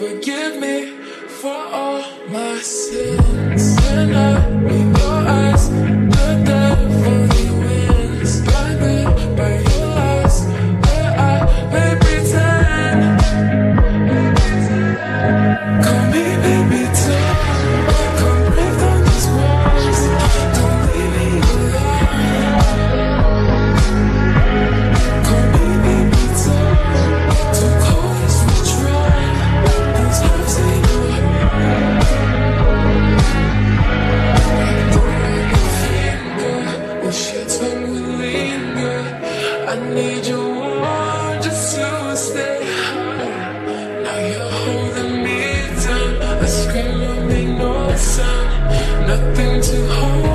forgive me for all my sins. need just to stay. Now you're holding me down. I scream, you make no sound. Nothing to hold.